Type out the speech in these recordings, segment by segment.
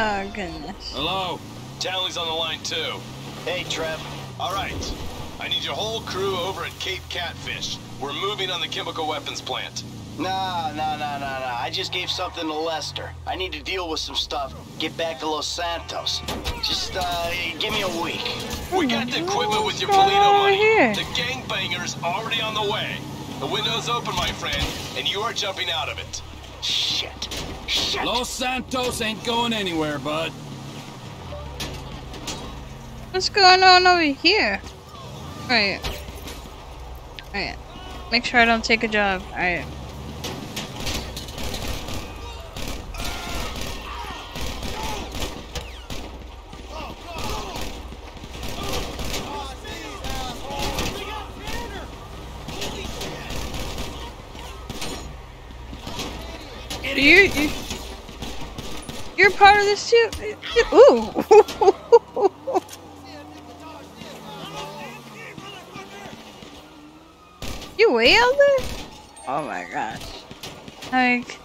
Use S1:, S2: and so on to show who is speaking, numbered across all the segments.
S1: Oh, goodness.
S2: Hello? Tally's on the line, too.
S3: Hey, Trev.
S2: All right. I need your whole crew over at Cape Catfish. We're moving on the chemical weapons plant.
S3: Nah, nah, nah, nah, nah. I just gave something to Lester. I need to deal with some stuff. Get back to Los Santos. Just, uh, give me a week.
S2: We got the equipment with your
S1: What's
S2: Polito
S1: on
S2: money.
S1: here?
S2: The gangbanger's already on the way. The window's open, my friend, and you are jumping out of it.
S3: Shit. Shit.
S4: Los Santos ain't going anywhere, bud.
S1: What's going on over here? Alright. Alright. Make sure I don't take a job. Alright. You, you, you're part of this too. Ooh. you way out there? Oh my gosh. Like,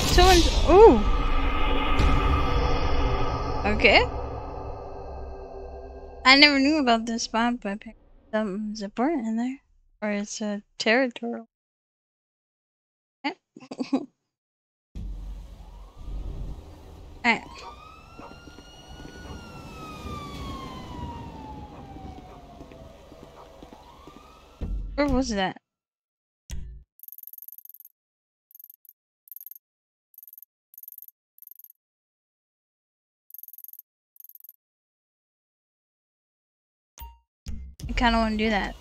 S1: someone's. Ooh. Okay. I never knew about this spot, but I picked something's important in there. Or it's a territorial. Okay. Alright. Where was that? Kind of want to do that.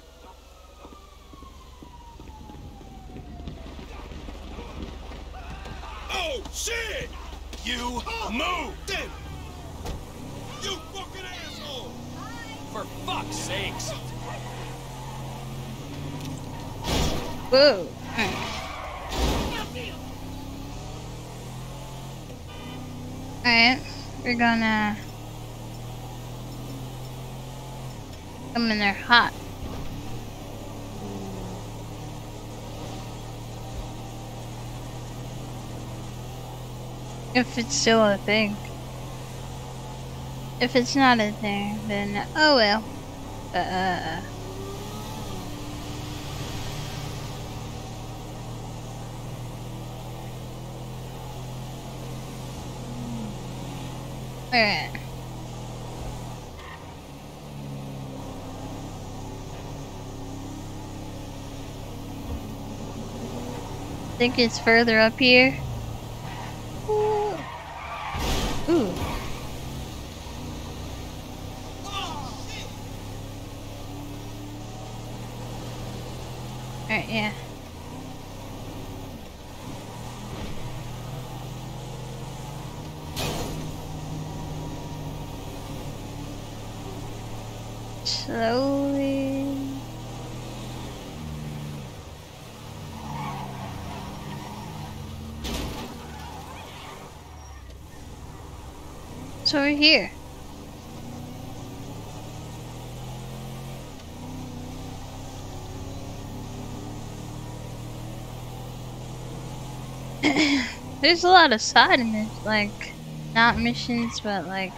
S2: Oh, shit! You move!
S5: You fucking asshole!
S4: For fuck's sakes.
S1: Whoa. Alright, we're gonna come in there hot. If it's still a thing. If it's not a thing, then oh well. Uh. Alright. Think it's further up here. Ooh. Ooh. Alright, yeah. Slowly. It's over here. There's a lot of side missions, like, not missions, but like,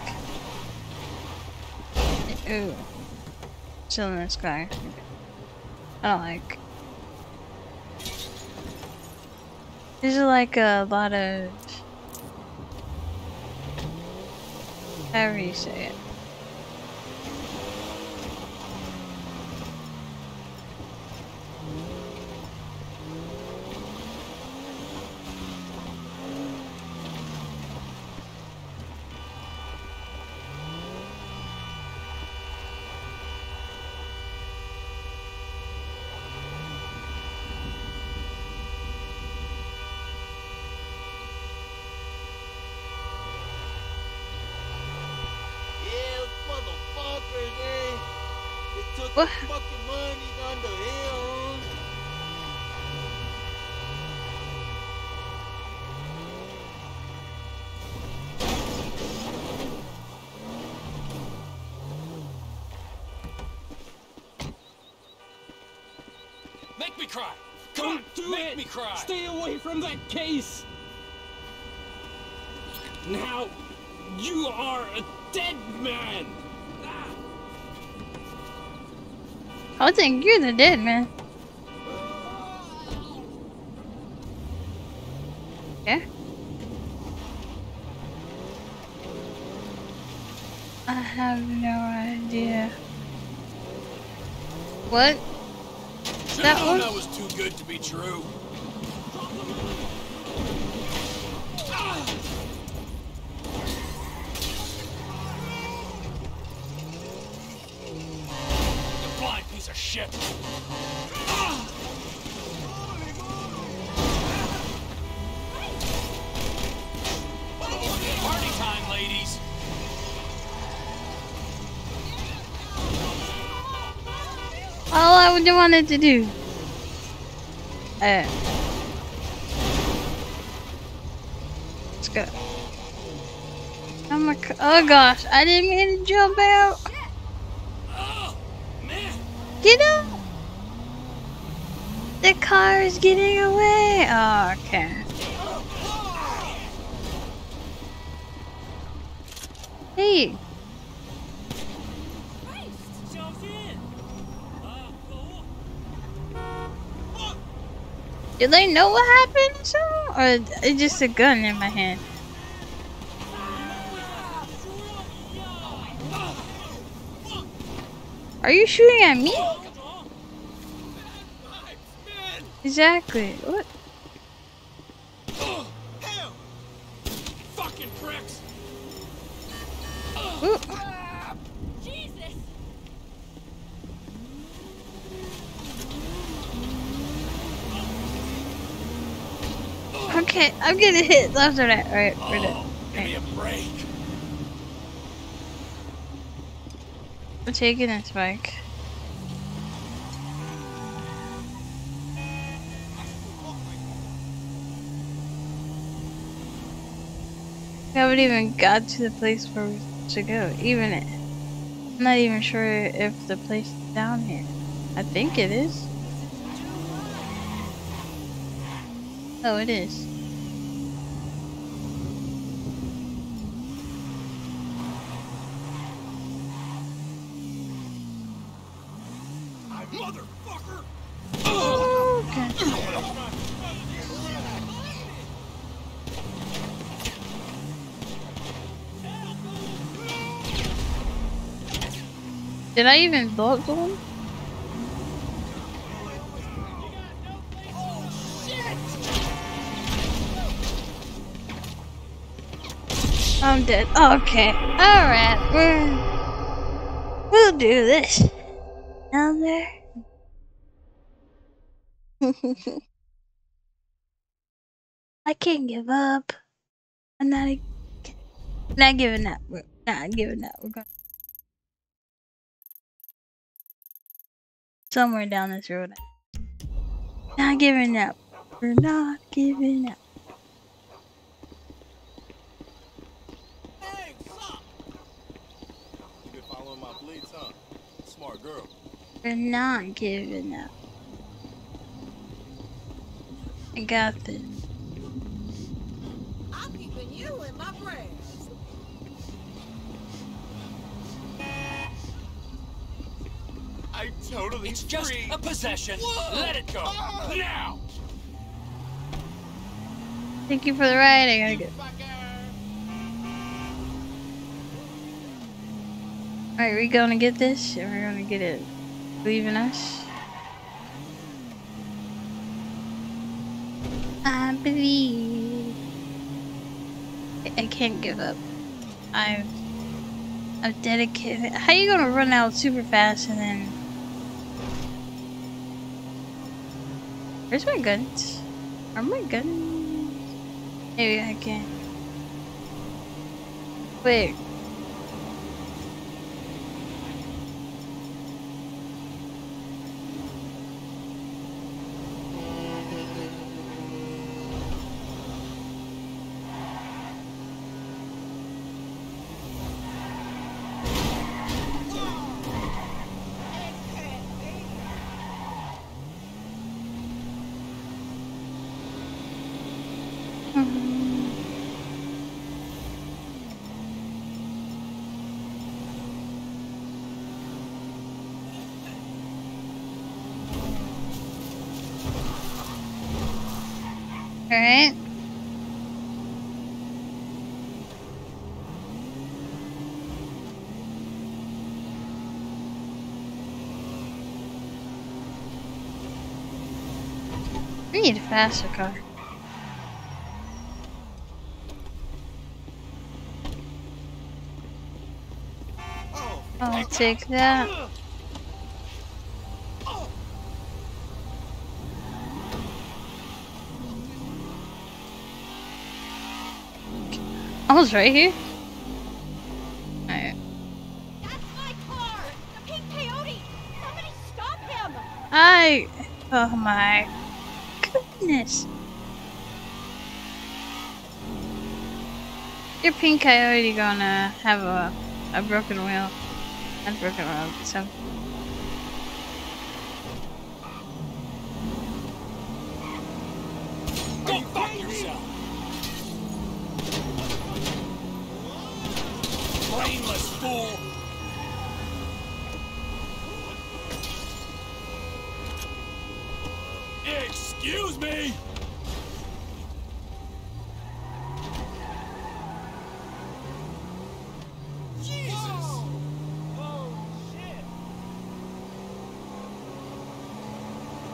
S1: ooh, still in this guy. I don't like. There's like a lot of, however you say it.
S5: Yeah, motherfuckers, eh? They took
S1: What?
S5: the fucking money on the hill.
S4: Me cry. Come on,
S5: Don't do
S4: make
S5: it.
S4: me cry.
S5: Stay away from that case. Now, you are a dead man.
S1: I think you're the dead man. Yeah. I have no idea. What? That was-
S4: that was too good to be true. You blind piece of shit.
S1: All I wanted to do. Uh. Let's go. Oh my! Oh gosh! I didn't mean to jump out. Get out! The car is getting away. Oh, okay. Hey, do they know what happened or it's just a gun in my hand? Are you shooting at me? Exactly. What?
S4: Fucking pricks.
S1: Okay, I'm getting hit left or right. Done.
S4: Oh, give me a break.
S1: We're taking this bike. We haven't even got to the place where we're to go. Even it. I'm not even sure if the place is down here. I think it is. Oh, it is. Did I even blow up the one? I'm dead. Okay. Alright. We'll do this. Down there. I can't give up. I'm not. Not giving up. Not giving up. We're going. Somewhere down this road. Not giving up. We're not giving up. We're not giving up. I got this.
S6: I'm keeping you in my prayers.
S7: I totally
S4: It's just
S7: free.
S4: a possession. Let it go. Now.
S1: Thank you for the ride. I gotta go. Alright, we gonna get this? Or we're gonna get it leaving us? I believe. I- I can't give up. I'm... I'm dedicated. How you gonna run out super fast and then? Where's my guns? Are my guns? Maybe I can. Wait. Alright. We need a faster car. Oh. I'll take that. I was right here. Alright.
S8: That's my car! The pink coyote! Somebody stop him!
S1: I. Oh my goodness. Your pink coyote gonna have a, a broken wheel. Not broken wheel, so.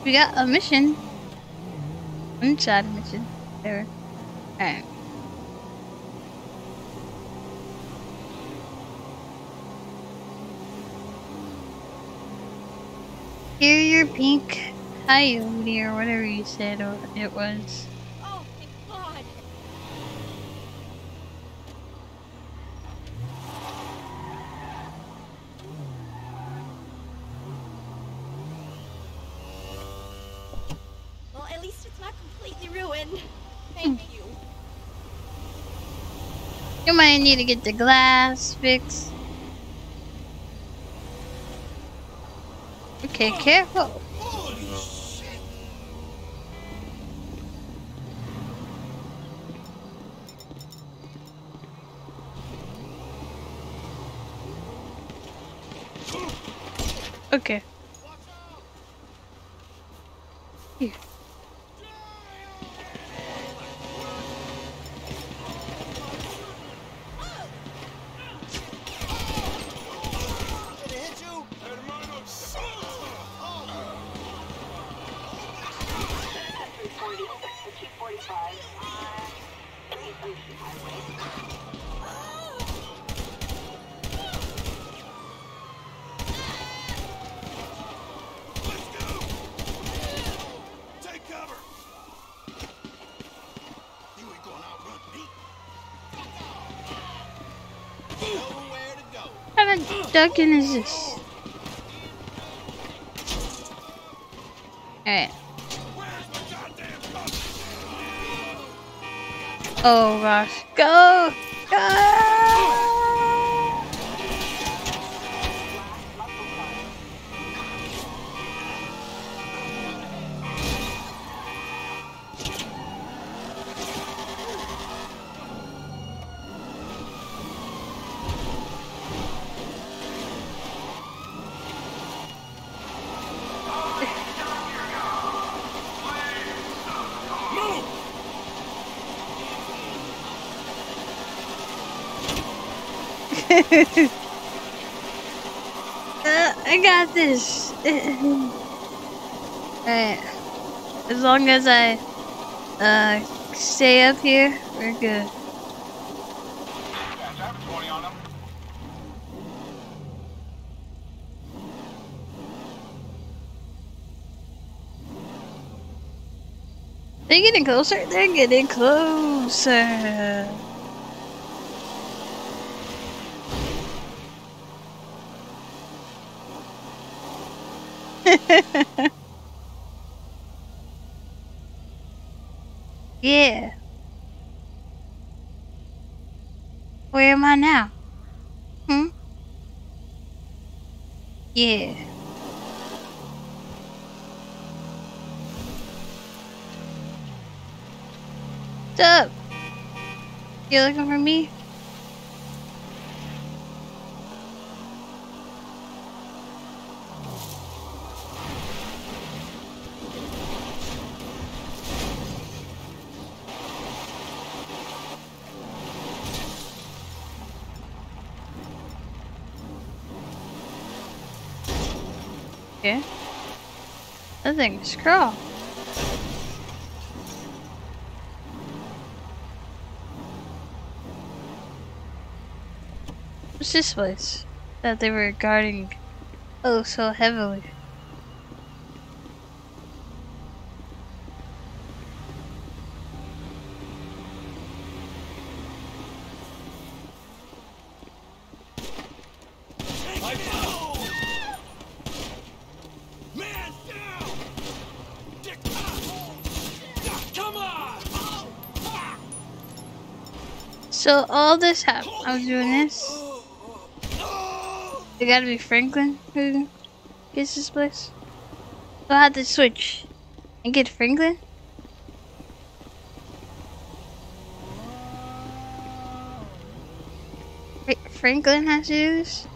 S1: We got a mission. One side mission. There. Alright. Here, your pink coyote, or whatever you said or it was.
S8: Oh, thank God! Well, at least it's not completely ruined. Thank you.
S1: You might need to get the glass fixed. Okay, careful. Okay. Here. Ducking is this? Alright. Oh gosh. Go! Go! Uh, I got this. Alright. As long as I uh stay up here, we're good. They're getting closer. They're getting closer. yeah. Where am I now? Hmm? Yeah. What's up? You looking for me? Okay. That thing is crawl. What's this place that they were guarding oh so heavily?
S4: Man down! Dick ah! Come on!
S1: So all this happened. I was doing this. It gotta be Franklin who gets this place. So I had to switch and get Franklin. Fra- Franklin has this.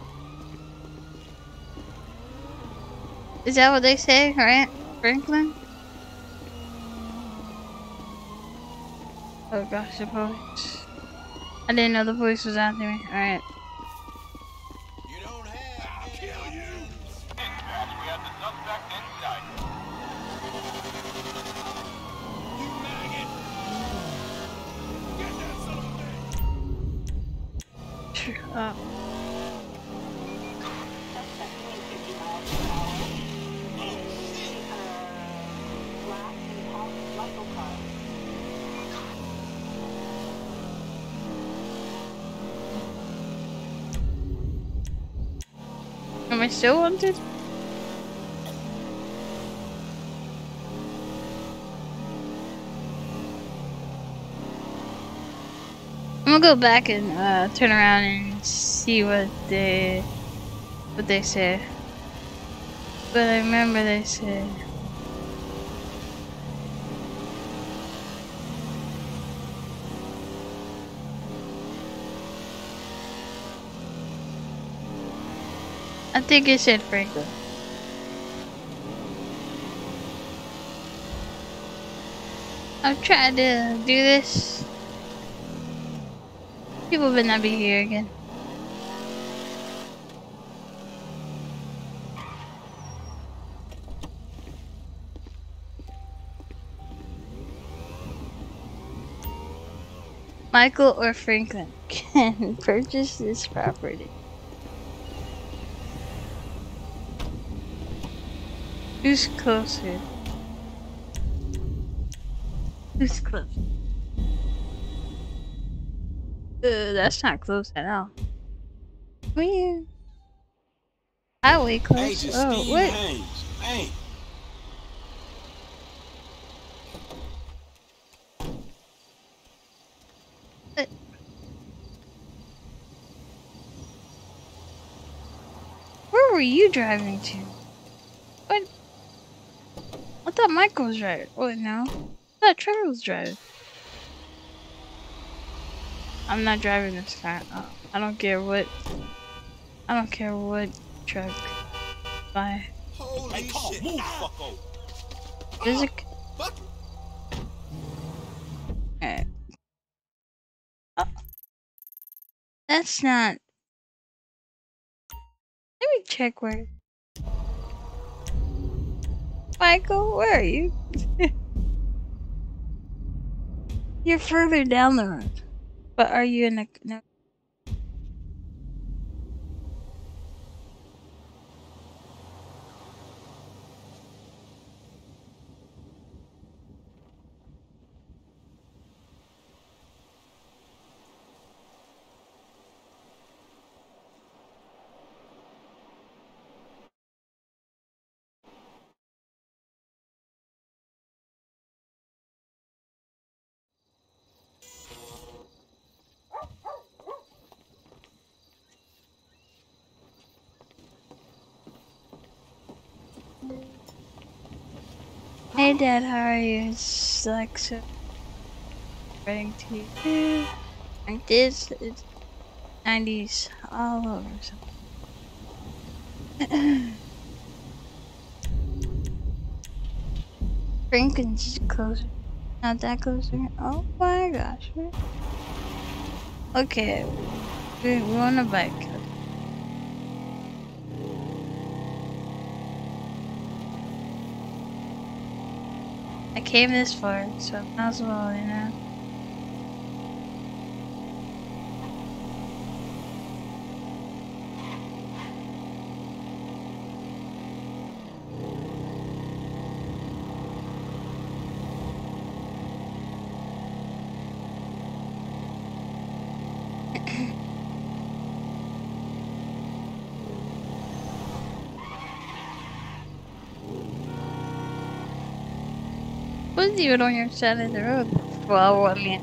S1: Is that what they say, right? Franklin? Oh gosh, the police. I didn't know the police was after me. Alright.
S7: You
S1: still wanted? I'm gonna go back and uh, turn around and see what they what they say. But I remember they said think it said Franklin. I've tried to do this. People better not be here again. Michael or Franklin can purchase this property. Who's closer? Who's closer? Uh, that's not close at all. Weird. Highway close.
S7: Agent
S1: oh, what?
S7: Haines. Man.
S1: Where were you driving to? What? I thought Michael was driving. Wait, no. I thought Trevor was driving. I'm not driving this car. Uh, I don't care what. I don't care what truck. Bye.
S7: Holy
S4: Hey, come on,
S7: shit.
S4: move,
S7: Ah,
S4: fucko!
S1: There's a.
S7: fuck.
S1: Alright. Oh. That's not. Let me check where. Michael, where are you? You're further down the road. But are you in a. No. Dad, how are you? It's like so. Writing to you. Like this. It's 90s all over. So. Franklin's closer. Not that closer. Oh my gosh. Okay. We- We're on a bike. Came this far, so might as well, you know. Was even on your side of the road. Well, I mean,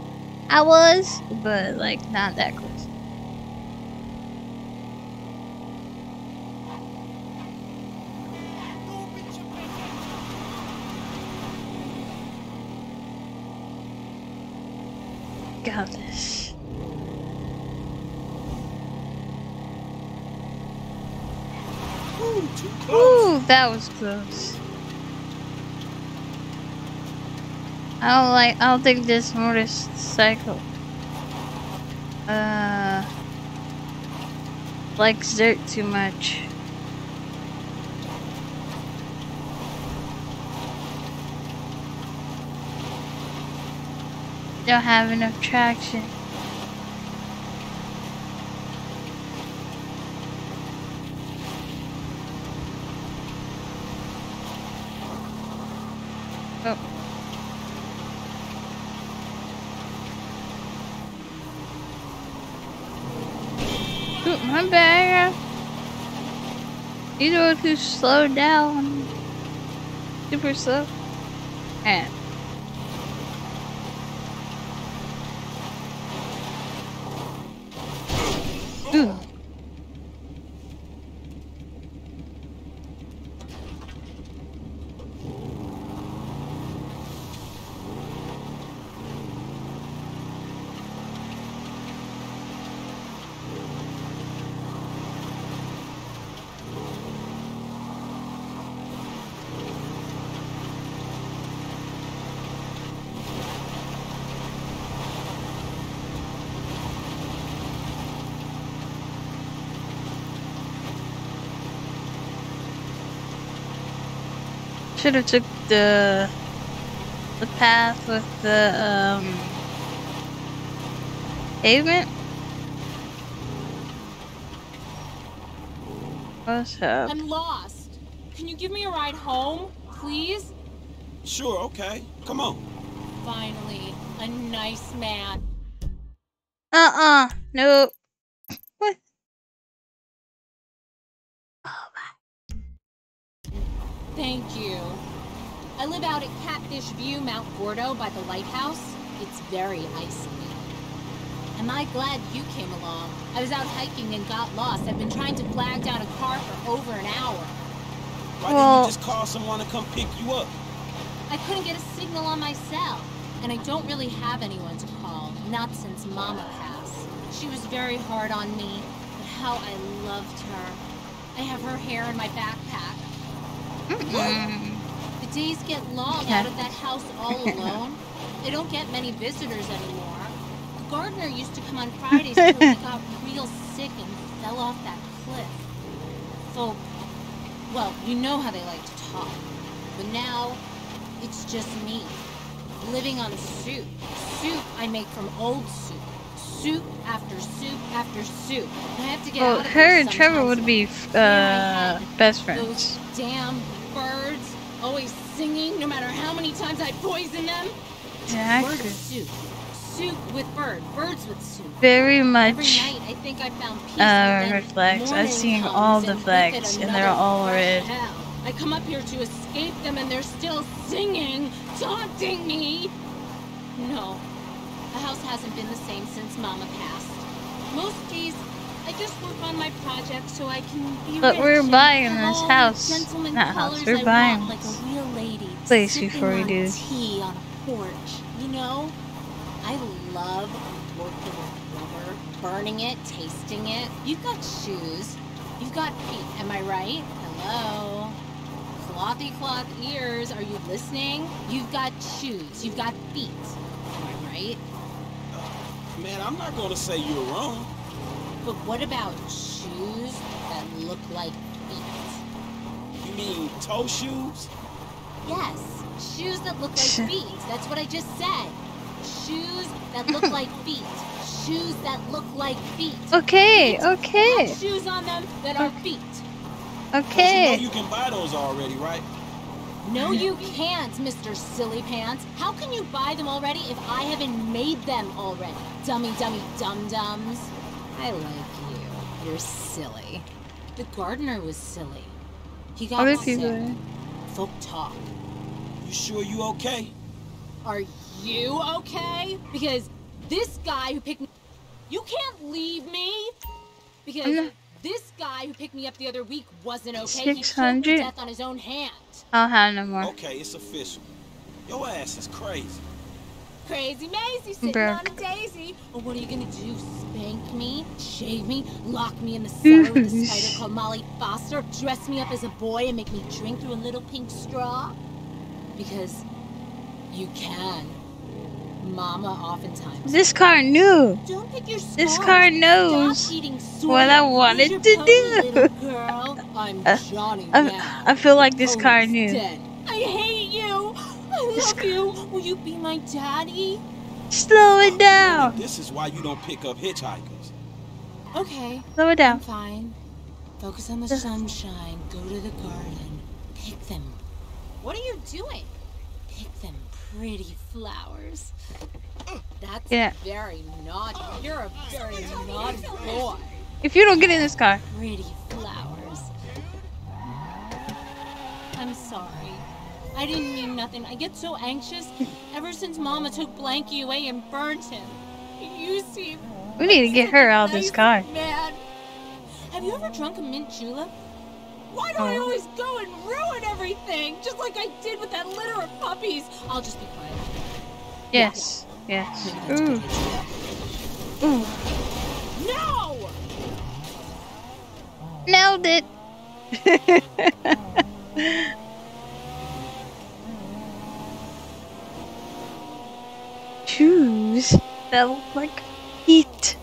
S1: I was, but like not that close. Got this.
S7: Ooh, too close.
S1: Ooh, that was close. I don't like. I don't think this motorcycle. Uh, likes dirt too much. Don't have enough traction. Oh. Ooh, my bad. Know slowed down. Super slow. And Should have took the the path with the um pavement. What's up?
S8: I'm lost. Can you give me a ride home, please?
S7: Sure, okay. Come on.
S8: Finally, a nice man.
S1: Uh uh nope.
S8: Thank you. I live out at Catfish View, Mount Gordo, by the lighthouse. It's very icy. Am I glad you came along? I was out hiking and got lost. I've been trying to flag down a car for over an hour.
S7: Why
S1: Well-
S7: didn't you just call someone to come pick you up?
S8: I couldn't get a signal on my cell. And I don't really have anyone to call, not since Mama passed. She was very hard on me, but how I loved her. I have her hair in my backpack. The days get long out of that house all alone. they don't get many visitors anymore. The gardener used to come on Fridays till he got real sick and fell off that cliff. Folk, well, you know how they like to talk. But now, it's just me, living on soup. Soup I make from old soup. Soup after soup after soup. I have to get
S1: Well,
S8: out of
S1: her and Trevor would be uh best friends.
S8: damn birds, always singing no matter how many times I poison them. Bird soup. Soup with bird. Birds with soup.
S1: Very much.
S8: Every night I think I found peace.
S1: Uh,
S8: her
S1: flags. I've seen all the flags and they're all red.
S8: hell. I come up here to escape them and they're still singing, taunting me. No, the house hasn't been the same since Mama passed. Most days, I just work on my project so I can be
S1: But
S8: rich
S1: we're buying
S8: have
S1: this house. Not house, we're
S8: I
S1: buying
S8: want, like a real lady.
S1: place before we
S8: on
S1: do.
S8: tea on a porch. You know, I love working with rubber, burning it, tasting it. You've got shoes. You've got feet. Am I right? Hello. Clothy cloth ears. Are you listening? You've got shoes. You've got feet. Am I right?
S7: Man, I'm not gonna say you're wrong.
S8: But what about shoes that look like feet?
S7: You mean toe shoes?
S8: Yes, shoes that look like feet. That's what I just said. Shoes that look like feet. Shoes that look like feet.
S1: Okay,
S8: Feet
S1: okay,
S8: Have shoes on them that are feet.
S7: Don't you know you can buy those already, right?
S8: No, you can't, Mr. Silly Pants. How can you buy them already if I haven't made them already? Dummy, dummy, dum dums. I like you. You're silly. The gardener was silly. He got
S1: Other
S8: sick.
S1: people.
S8: Folk talk.
S7: You sure you okay?
S8: Are you okay? Because this guy who picked me. You can't leave me! Because
S1: oh, I'm
S8: this guy who picked me up the other week wasn't okay. He choked to
S1: 600?
S8: death on his own hand.
S1: I'll have no more.
S7: Okay, it's official. Your ass is crazy.
S8: Crazy Maisie sitting on a daisy. Well, what are you gonna do? Spank me? Shave me? Lock me in the cellar with a spider called Molly Foster? Dress me up as a boy and make me drink through a little pink straw? Because you can. Mama oftentimes.
S1: This car knew.
S8: Don't pick your
S1: This car knows what I wanted to do.
S8: girl. I'm
S1: Uh,
S8: Johnny
S1: I. I feel like this car
S8: Pony's
S1: knew.
S8: Love you. Will you be my daddy?
S1: Slow it down.
S7: This is why you don't pick up hitchhikers.
S8: Okay,
S1: Slow it
S8: I'm
S1: down.
S8: fine. Focus on the
S1: Just-
S8: sunshine. Go to the garden. Pick them. What are you doing? Pick them pretty flowers. That's
S1: Yeah.
S8: very naughty. You're a very naughty boy.
S1: If you don't get in this car,
S8: Pretty flowers. I'm sorry. I didn't mean nothing. I get so anxious ever since Mama took Blanky away and burned him. You seem
S1: we need to get her out of this car.
S8: Man, have you ever drunk a mint julep? Why do I
S1: Oh.
S8: always go and ruin everything? Just like I did with that litter of puppies. I'll just be quiet.
S1: Yes, yes. Ooh, ooh.
S8: No!
S1: Nailed it. Shoes that look like feet.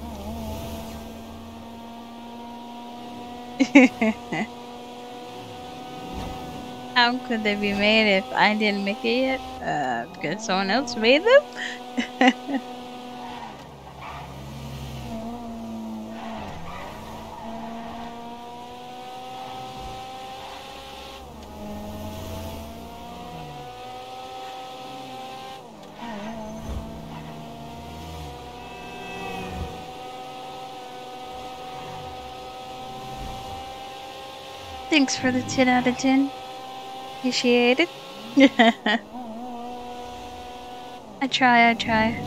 S1: How could they be made if I didn't make it yet? Uh, because someone else made them? Thanks for the 10 out of 10. Appreciate it. I try, I try.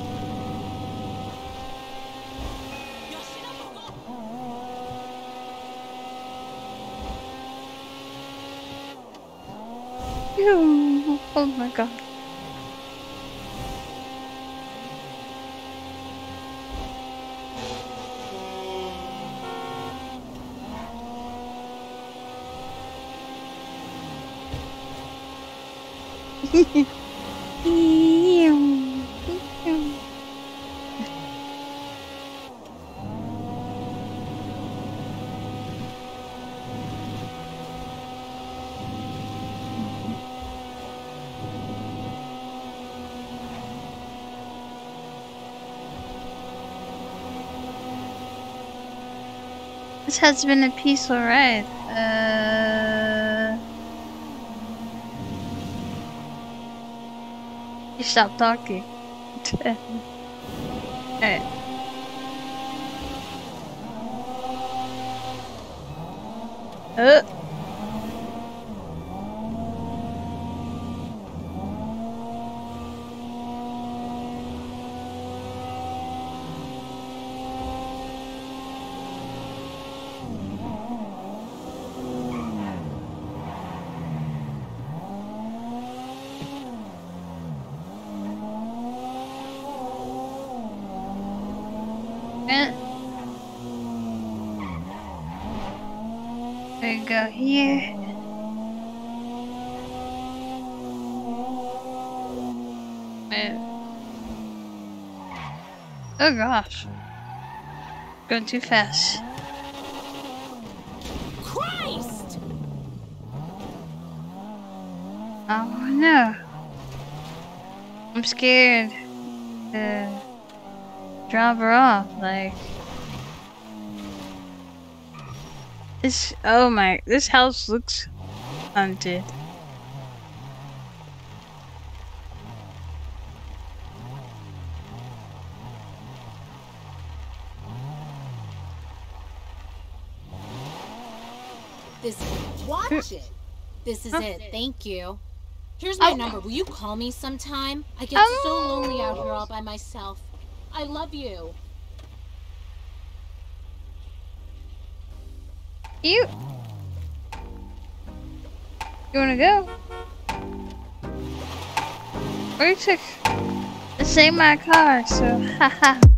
S1: Oh my god. This has been a peaceful ride. Stop talking. Alright. Uh. Uh. We go here. Oh gosh. Going too fast.
S8: Christ!
S1: Oh no. I'm scared to drop her off. Like this. Oh my! This house looks haunted.
S8: This watch it. This is
S1: Huh?
S8: it. Thank you. Here's my
S1: Oh.
S8: number. Will you call me sometime? I get oh. so
S1: Oh.
S8: lonely out here all by myself. I love you.
S1: You. You wanna go? We took. This ain't my car, so haha.